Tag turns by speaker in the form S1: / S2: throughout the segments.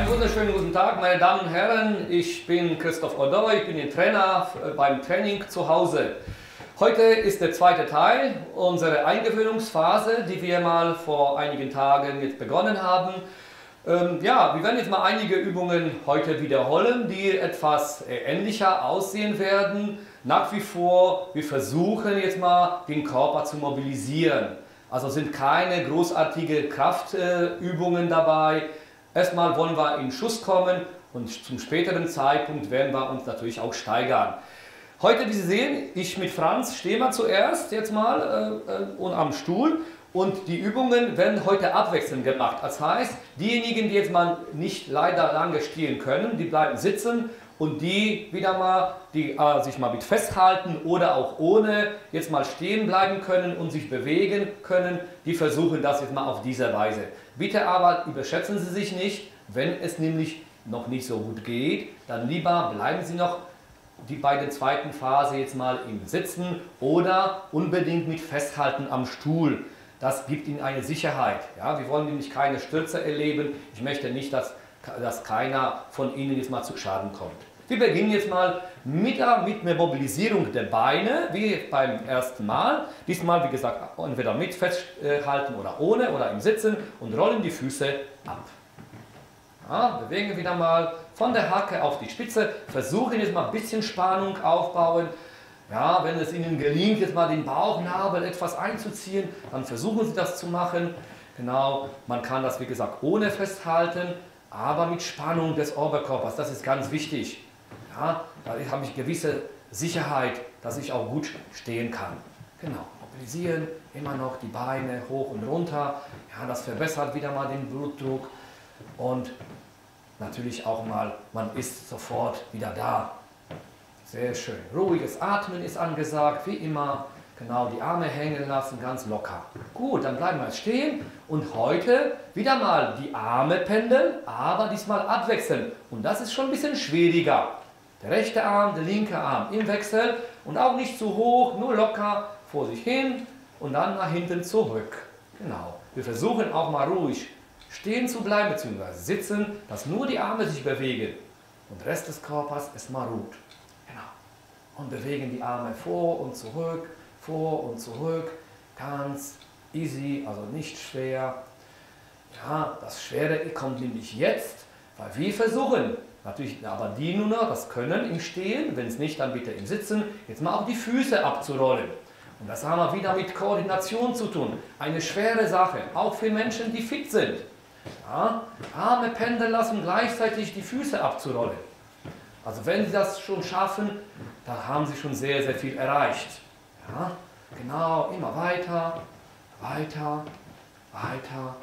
S1: Einen wunderschönen guten Tag, meine Damen und Herren. Ich bin Christoph Odoy, ich bin Ihr Trainer beim Training zu Hause. Heute ist der zweite Teil unserer Eingewöhnungsphase, die wir mal vor einigen Tagen jetzt begonnen haben. Ähm, ja, wir werden jetzt mal einige Übungen heute wiederholen, die etwas äh, ähnlicher aussehen werden. Nach wie vor, wir versuchen jetzt mal den Körper zu mobilisieren. Also sind keine großartige Kraftübungen dabei. Erstmal wollen wir in Schuss kommen und zum späteren Zeitpunkt werden wir uns natürlich auch steigern. Heute, wie Sie sehen, ich mit Franz stehe mal zuerst jetzt mal äh, äh, und am Stuhl und die Übungen werden heute abwechselnd gemacht. Das heißt, diejenigen, die jetzt mal nicht leider lange stehen können, die bleiben sitzen und die wieder mal, die äh, sich mal mit festhalten oder auch ohne jetzt mal stehen bleiben können und sich bewegen können, die versuchen das jetzt mal auf diese Weise. Bitte aber überschätzen Sie sich nicht, wenn es nämlich noch nicht so gut geht, dann lieber bleiben Sie noch die bei der zweiten Phase jetzt mal im Sitzen oder unbedingt mit Festhalten am Stuhl. Das gibt Ihnen eine Sicherheit. Ja, wir wollen nämlich keine Stürze erleben. Ich möchte nicht, dass, dass keiner von Ihnen jetzt mal zu Schaden kommt. Wir beginnen jetzt mal mit, mit einer Mobilisierung der Beine, wie beim ersten Mal. Diesmal, wie gesagt, entweder mit festhalten oder ohne oder im Sitzen und rollen die Füße ab. Ja, bewegen wieder mal von der Hacke auf die Spitze. Versuchen jetzt mal ein bisschen Spannung aufbauen. Ja, wenn es Ihnen gelingt, jetzt mal den Bauchnabel etwas einzuziehen, dann versuchen Sie das zu machen. Genau, man kann das wie gesagt ohne festhalten, aber mit Spannung des Oberkörpers. Das ist ganz wichtig. Ja, da habe ich gewisse Sicherheit, dass ich auch gut stehen kann. Genau, mobilisieren, immer noch die Beine hoch und runter. Ja, das verbessert wieder mal den Blutdruck und natürlich auch mal, man ist sofort wieder da. Sehr schön. Ruhiges Atmen ist angesagt, wie immer. Genau, die Arme hängen lassen, ganz locker. Gut, dann bleiben wir stehen und heute wieder mal die Arme pendeln, aber diesmal abwechseln. Und das ist schon ein bisschen schwieriger. Der rechte Arm, der linke Arm im Wechsel und auch nicht zu hoch, nur locker vor sich hin und dann nach hinten zurück. Genau. Wir versuchen auch mal ruhig stehen zu bleiben bzw. sitzen, dass nur die Arme sich bewegen und der Rest des Körpers erstmal ruht. Genau. Und bewegen die Arme vor und zurück, vor und zurück. Ganz easy, also nicht schwer. Ja, das Schwere kommt nämlich jetzt, weil wir versuchen, Natürlich aber die nur noch, das Können im Stehen, wenn es nicht, dann bitte im Sitzen. Jetzt mal auch die Füße abzurollen. Und das haben wir wieder mit Koordination zu tun. Eine schwere Sache, auch für Menschen, die fit sind. Ja, Arme pendeln lassen, gleichzeitig die Füße abzurollen. Also wenn Sie das schon schaffen, da haben Sie schon sehr, sehr viel erreicht. Ja, genau, immer weiter, weiter, weiter,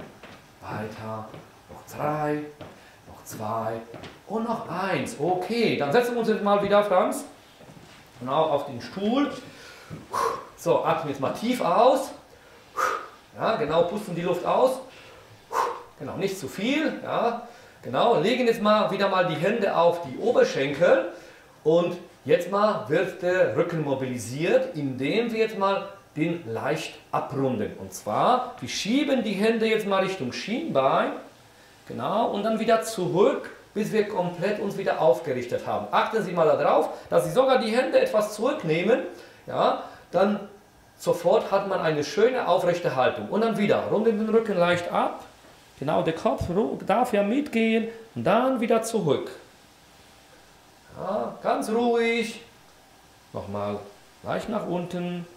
S1: weiter, noch drei, zwei und noch eins. Okay, dann setzen wir uns jetzt mal wieder, Franz, genau auf den Stuhl. So, atmen jetzt mal tief aus. Ja, genau, pusten die Luft aus. Genau, nicht zu viel. Ja, genau, legen jetzt mal wieder mal die Hände auf die Oberschenkel und jetzt mal wird der Rücken mobilisiert, indem wir jetzt mal den leicht abrunden. Und zwar, wir schieben die Hände jetzt mal Richtung Schienbein Genau, und dann wieder zurück, bis wir komplett uns wieder aufgerichtet haben. Achten Sie mal darauf, dass Sie sogar die Hände etwas zurücknehmen, ja, dann sofort hat man eine schöne aufrechte Haltung. Und dann wieder, runden den Rücken leicht ab, genau, der Kopf darf ja mitgehen und dann wieder zurück. Ja, ganz ruhig, nochmal leicht nach unten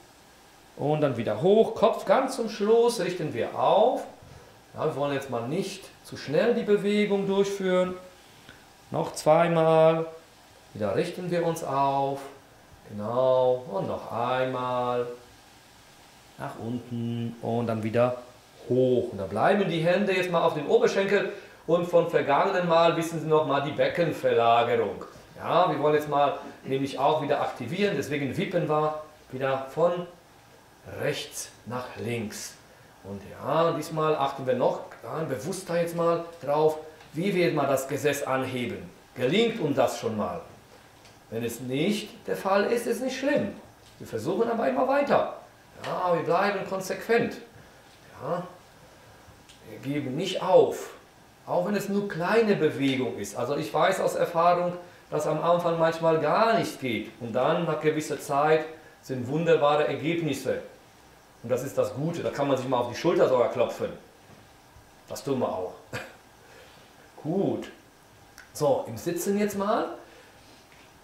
S1: und dann wieder hoch, Kopf ganz zum Schluss richten wir auf. Ja, wir wollen jetzt mal nicht zu schnell die Bewegung durchführen. Noch zweimal. Wieder richten wir uns auf. Genau. Und noch einmal. Nach unten und dann wieder hoch. Und da bleiben die Hände jetzt mal auf den Oberschenkel. Und vom vergangenen Mal wissen Sie noch mal die Beckenverlagerung. Ja, wir wollen jetzt mal nämlich auch wieder aktivieren. Deswegen wippen wir wieder von rechts nach links. Und ja, diesmal achten wir noch ja, bewusster jetzt mal drauf, wie wir mal das Gesäß anheben. Gelingt uns das schon mal? Wenn es nicht der Fall ist, ist es nicht schlimm. Wir versuchen aber immer weiter. Ja, wir bleiben konsequent. Ja, wir geben nicht auf. Auch wenn es nur kleine Bewegung ist. Also ich weiß aus Erfahrung, dass am Anfang manchmal gar nichts geht. Und dann nach gewisser Zeit sind wunderbare Ergebnisse. Und das ist das Gute. Da kann man sich mal auf die Schulter sogar klopfen. Das tun wir auch. Gut. So, im Sitzen jetzt mal.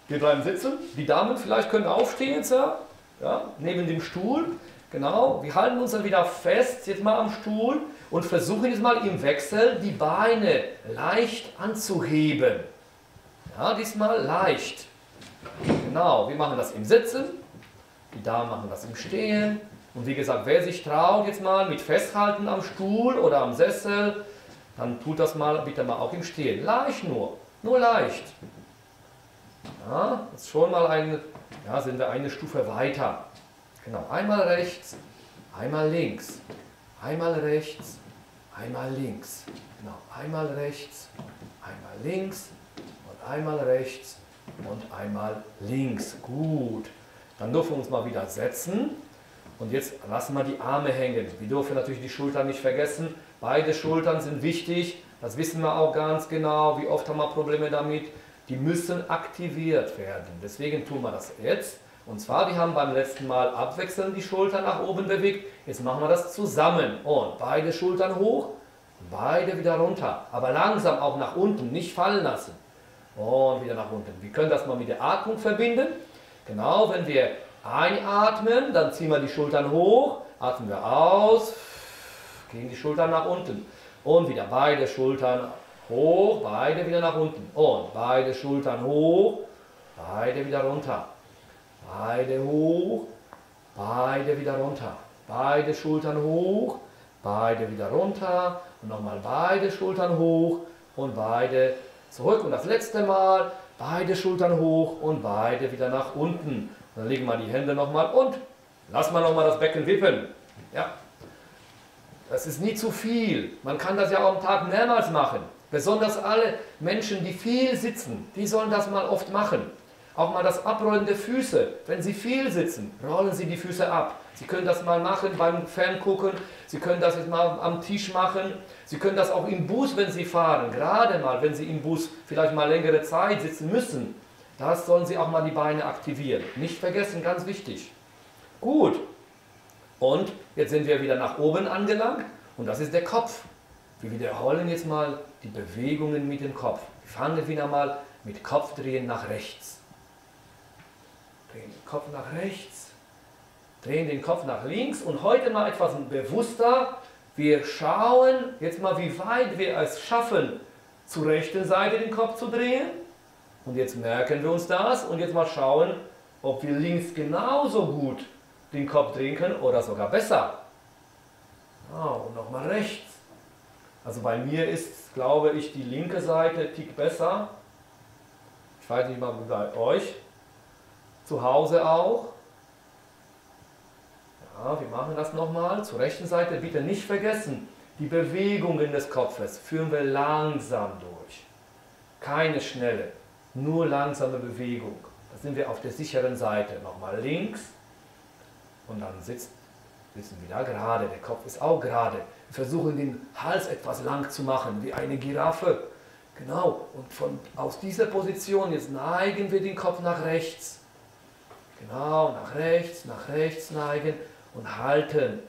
S1: Wir bleiben sitzen. Die Damen vielleicht können aufstehen jetzt, ja, neben dem Stuhl. Genau. Wir halten uns dann wieder fest, jetzt mal am Stuhl und versuchen jetzt mal im Wechsel die Beine leicht anzuheben. Ja, diesmal leicht. Genau, wir machen das im Sitzen, die Damen machen das im Stehen. Und wie gesagt, wer sich traut, jetzt mal mit Festhalten am Stuhl oder am Sessel, dann tut das mal bitte mal auch im Stehen. Leicht nur, nur leicht. Ja, jetzt schon mal eine, ja, sind wir eine Stufe weiter. Genau, einmal rechts, einmal links, einmal rechts, einmal links. Genau, einmal rechts, einmal links, einmal rechts und einmal links. Gut. Dann dürfen wir uns mal wieder setzen. Und jetzt lassen wir die Arme hängen. Wir dürfen natürlich die Schultern nicht vergessen. Beide Schultern sind wichtig. Das wissen wir auch ganz genau. Wie oft haben wir Probleme damit? Die müssen aktiviert werden. Deswegen tun wir das jetzt. Und zwar, wir haben beim letzten Mal abwechselnd die Schultern nach oben bewegt. Jetzt machen wir das zusammen. Und beide Schultern hoch, beide wieder runter. Aber langsam auch nach unten, nicht fallen lassen und wieder nach unten. Wir können das mal mit der Atmung verbinden. Genau, wenn wir einatmen, dann ziehen wir die Schultern hoch, atmen wir aus, gehen die Schultern nach unten. Und wieder beide Schultern hoch, beide wieder nach unten. Und beide Schultern hoch, beide wieder runter, beide hoch, beide wieder runter, beide Schultern hoch, beide wieder runter. Und nochmal beide Schultern hoch und beide zurück. Und das letzte Mal beide Schultern hoch und beide wieder nach unten. Dann legen wir die Hände nochmal und lassen wir nochmal das Becken wippen. Ja. Das ist nie zu viel. Man kann das ja auch am Tag mehrmals machen. Besonders alle Menschen, die viel sitzen, die sollen das mal oft machen. Auch mal das Abrollen der Füße. Wenn Sie viel sitzen, rollen Sie die Füße ab. Sie können das mal machen beim Ferngucken. Sie können das jetzt mal am Tisch machen. Sie können das auch im Bus, wenn Sie fahren. Gerade mal, wenn Sie im Bus vielleicht mal längere Zeit sitzen müssen. Das sollen Sie auch mal die Beine aktivieren. Nicht vergessen, ganz wichtig. Gut. Und jetzt sind wir wieder nach oben angelangt. Und das ist der Kopf. Wir wiederholen jetzt mal die Bewegungen mit dem Kopf. Wir fangen wieder mal mit Kopfdrehen nach rechts drehen den Kopf nach rechts, drehen den Kopf nach links und heute mal etwas bewusster. Wir schauen jetzt mal, wie weit wir es schaffen, zur rechten Seite den Kopf zu drehen. Und jetzt merken wir uns das und jetzt mal schauen, ob wir links genauso gut den Kopf drehen können oder sogar besser. Oh, und nochmal rechts. Also bei mir ist, glaube ich, die linke Seite tick besser. Ich weiß nicht mal bei euch zu Hause auch. Ja, wir machen das nochmal. Zur rechten Seite bitte nicht vergessen, die Bewegungen des Kopfes führen wir langsam durch. Keine schnelle, nur langsame Bewegung. Da sind wir auf der sicheren Seite. Nochmal links und dann sitzt, sitzen wir da gerade. Der Kopf ist auch gerade. Wir versuchen den Hals etwas lang zu machen, wie eine Giraffe. Genau, und von, aus dieser Position jetzt neigen wir den Kopf nach rechts. Genau, nach rechts, nach rechts neigen und halten.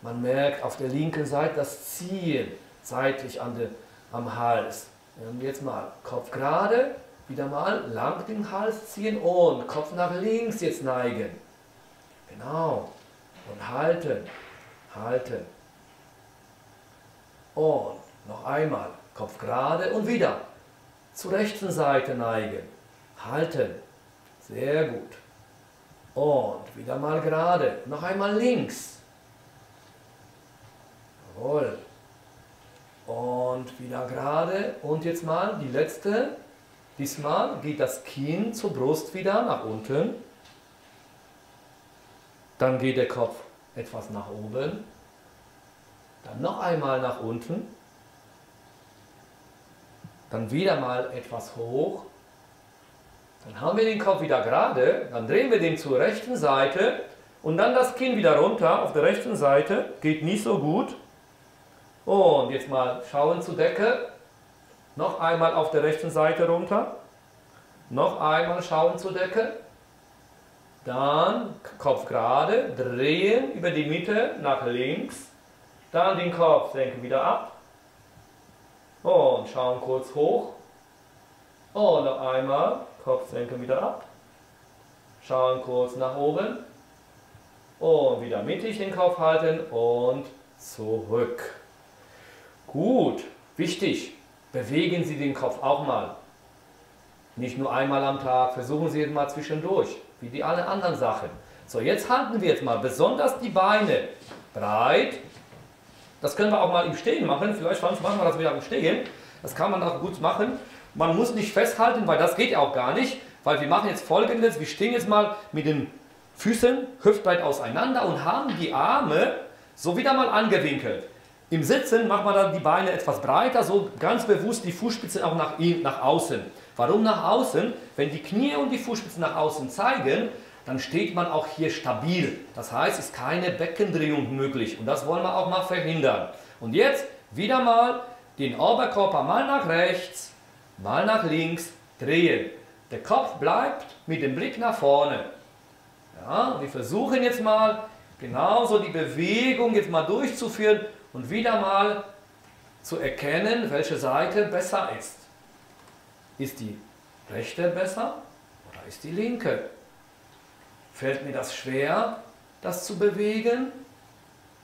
S1: Man merkt auf der linken Seite das Ziehen seitlich an de, am Hals. Und jetzt mal Kopf gerade, wieder mal lang den Hals ziehen und Kopf nach links jetzt neigen. Genau. Und halten, halten. Und noch einmal Kopf gerade und wieder zur rechten Seite neigen. Halten. Sehr gut. Und wieder mal gerade. Noch einmal links. Jawohl. Und wieder gerade. Und jetzt mal die letzte. Diesmal geht das Kinn zur Brust wieder nach unten. Dann geht der Kopf etwas nach oben. Dann noch einmal nach unten. Dann wieder mal etwas hoch. Dann haben wir den Kopf wieder gerade, dann drehen wir den zur rechten Seite und dann das Kinn wieder runter auf der rechten Seite. Geht nicht so gut. Und jetzt mal schauen zur Decke. Noch einmal auf der rechten Seite runter. Noch einmal schauen zur Decke. Dann Kopf gerade, drehen über die Mitte nach links. Dann den Kopf senken wieder ab. Und schauen kurz hoch. Und noch einmal Kopf senken wieder ab. Schauen kurz nach oben. Und wieder mittig den Kopf halten und zurück. Gut, wichtig, bewegen Sie den Kopf auch mal. Nicht nur einmal am Tag, versuchen Sie es mal zwischendurch, wie die alle anderen Sachen. So, jetzt halten wir jetzt mal besonders die Beine breit. Das können wir auch mal im Stehen machen. Vielleicht machen wir das wieder im Stehen. Das kann man auch gut machen. Man muss nicht festhalten, weil das geht auch gar nicht. Weil wir machen jetzt folgendes. Wir stehen jetzt mal mit den Füßen hüftbreit auseinander und haben die Arme so wieder mal angewinkelt. Im Sitzen macht man dann die Beine etwas breiter, so ganz bewusst die Fußspitzen auch nach, nach außen. Warum nach außen? Wenn die Knie und die Fußspitzen nach außen zeigen, dann steht man auch hier stabil. Das heißt, es ist keine Beckendrehung möglich und das wollen wir auch mal verhindern. Und jetzt wieder mal den Oberkörper mal nach rechts, mal nach links drehen. Der Kopf bleibt mit dem Blick nach vorne. Ja, wir versuchen jetzt mal genauso die Bewegung jetzt mal durchzuführen und wieder mal zu erkennen, welche Seite besser ist. Ist die rechte besser oder ist die linke? Fällt mir das schwer, das zu bewegen?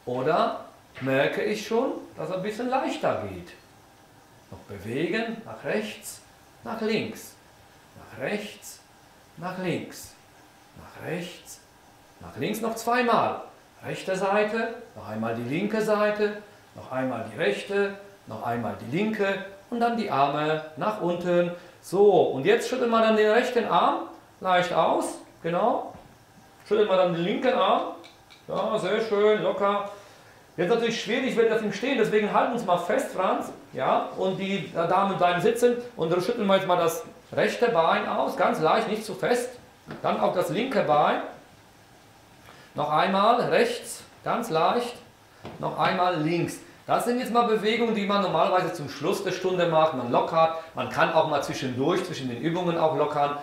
S1: Oder merke ich schon, dass es ein bisschen leichter geht? Noch bewegen, nach rechts, nach links, nach rechts, nach links, nach rechts, nach links noch zweimal rechte Seite, noch einmal die linke Seite, noch einmal die rechte, noch einmal die linke und dann die Arme nach unten. So, und jetzt schütteln wir dann den rechten Arm leicht aus, genau. Schütteln wir dann den linken Arm, ja, sehr schön, locker. Jetzt natürlich schwierig wird das im Stehen, deswegen halten wir uns mal fest, Franz, ja, und die Damen bleiben sitzen und dann schütteln wir jetzt mal das rechte Bein aus, ganz leicht, nicht zu fest. Dann auch das linke Bein. Noch einmal rechts, ganz leicht. Noch einmal links. Das sind jetzt mal Bewegungen, die man normalerweise zum Schluss der Stunde macht. Man lockert, man kann auch mal zwischendurch, zwischen den Übungen auch lockern.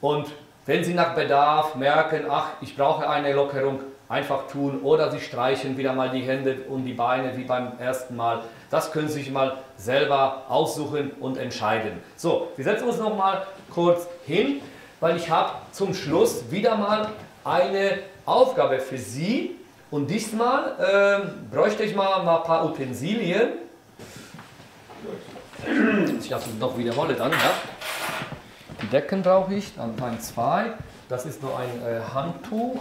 S1: Und wenn Sie nach Bedarf merken, ach, ich brauche eine Lockerung, einfach tun. Oder Sie streichen wieder mal die Hände und die Beine wie beim ersten Mal. Das können Sie sich mal selber aussuchen und entscheiden. So, wir setzen uns noch mal kurz hin, weil ich habe zum Schluss wieder mal eine Aufgabe für Sie. Und diesmal ähm, bräuchte ich mal, mal ein paar Utensilien. Ich habe noch wiederhole dann. Ja. Die Decken brauche ich, dann ein zwei. Das ist nur ein äh, Handtuch,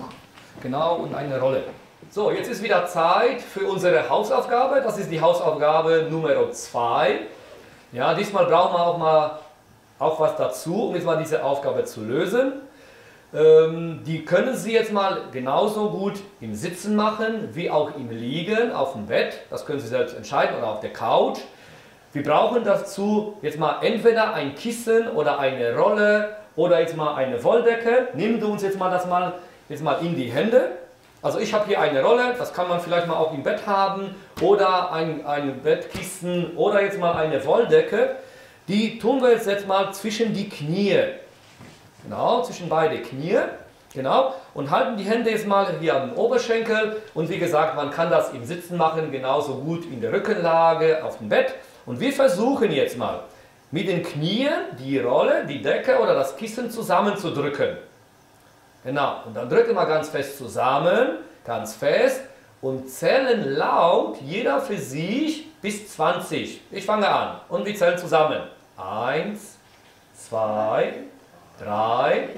S1: genau, und eine Rolle. So, jetzt ist wieder Zeit für unsere Hausaufgabe. Das ist die Hausaufgabe Nummer 2. Ja, diesmal brauchen wir auch mal auch was dazu, um jetzt mal diese Aufgabe zu lösen. Ähm, die können Sie jetzt mal genauso gut im Sitzen machen, wie auch im Liegen, auf dem Bett. Das können Sie selbst entscheiden oder auf der Couch. Wir brauchen dazu jetzt mal entweder ein Kissen oder eine Rolle oder jetzt mal eine Wolldecke. Nehmen wir uns jetzt mal das mal, jetzt mal in die Hände. Also ich habe hier eine Rolle, das kann man vielleicht mal auch im Bett haben oder ein, ein Bettkissen oder jetzt mal eine Wolldecke. Die tun wir jetzt, jetzt mal zwischen die Knie. Genau, zwischen beide Knie. Genau. Und halten die Hände jetzt mal hier am Oberschenkel. Und wie gesagt, man kann das im Sitzen machen, genauso gut in der Rückenlage, auf dem Bett. Und wir versuchen jetzt mal mit den Knien die Rolle, die Decke oder das Kissen zusammenzudrücken. Genau. Und dann drücken wir ganz fest zusammen, ganz fest und zählen laut, jeder für sich, bis 20. Ich fange an und wir zählen zusammen. Eins, zwei, drei,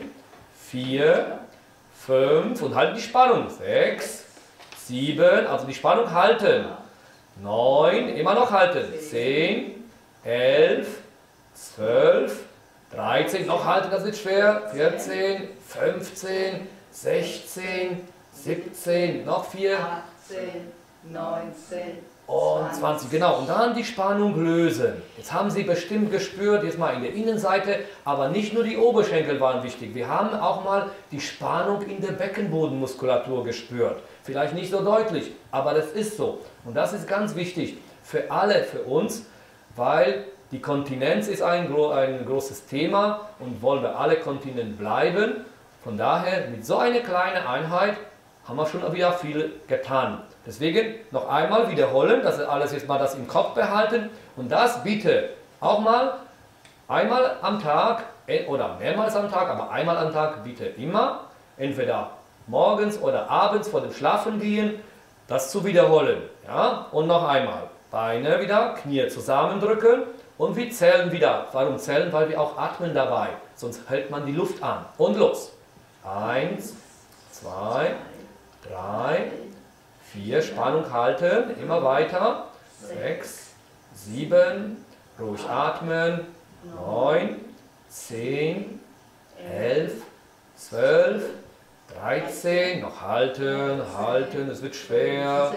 S1: vier, fünf und halten die Spannung. Sechs, sieben, also die Spannung halten. Neun, immer noch halten. Zehn, elf, zwölf, 13, noch halten, das wird schwer. 14, 15, 16, 17, noch vier.
S2: 18, 19,
S1: und 20, genau. Und dann die Spannung lösen. Jetzt haben Sie bestimmt gespürt, jetzt mal in der Innenseite, aber nicht nur die Oberschenkel waren wichtig. Wir haben auch mal die Spannung in der Beckenbodenmuskulatur gespürt. Vielleicht nicht so deutlich, aber das ist so. Und das ist ganz wichtig für alle, für uns, weil Die Kontinenz ist ein, ein großes Thema und wollen wir alle kontinent bleiben. Von daher, mit so einer kleinen Einheit haben wir schon wieder viel getan. Deswegen noch einmal wiederholen, dass alles jetzt mal das im Kopf behalten und das bitte auch mal einmal am Tag äh, oder mehrmals am Tag, aber einmal am Tag bitte immer, entweder morgens oder abends vor dem Schlafengehen, das zu wiederholen. Ja? Und noch einmal, Beine wieder, Knie zusammendrücken und wir zählen wieder. Warum zählen? Weil wir auch atmen dabei, sonst hält man die Luft an. Und los. Eins, zwei, drei, vier, Spannung halten, immer weiter. Sechs, sieben, ruhig atmen. Neun, zehn, elf, zwölf, dreizehn, noch halten, halten, es wird schwer.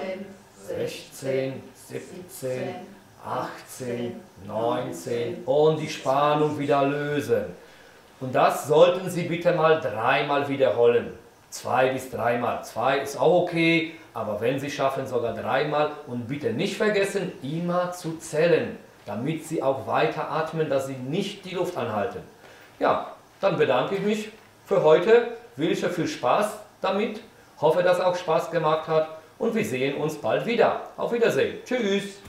S1: 16, 17, 18, 19 und die Spannung wieder lösen. Und das sollten Sie bitte mal dreimal wiederholen. Zwei bis dreimal. Zwei ist auch okay, aber wenn Sie schaffen, sogar dreimal. Und bitte nicht vergessen, immer zu zählen, damit Sie auch weiter atmen, dass Sie nicht die Luft anhalten. Ja, dann bedanke ich mich für heute. Wünsche viel Spaß damit. Hoffe, dass es auch Spaß gemacht hat. Und wir sehen uns bald wieder. Auf Wiedersehen. Tschüss.